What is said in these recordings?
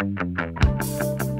Musik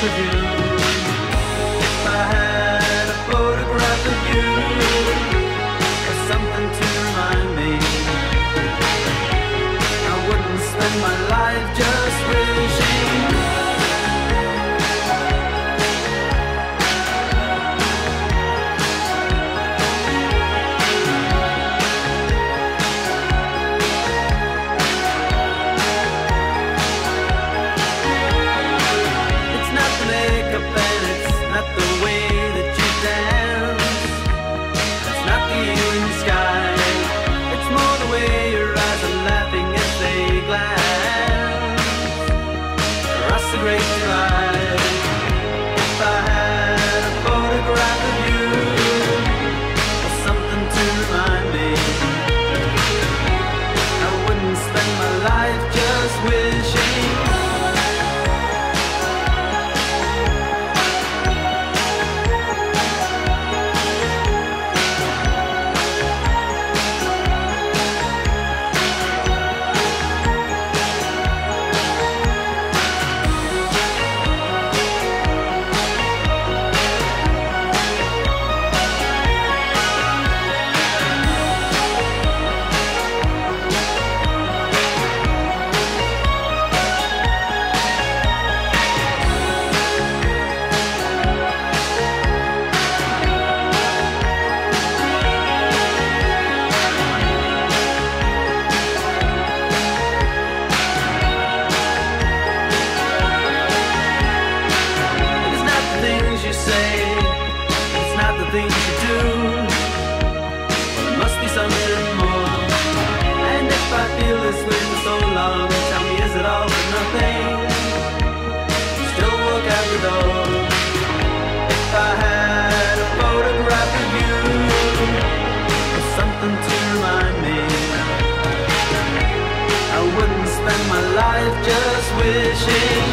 to do. 是谁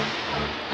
Música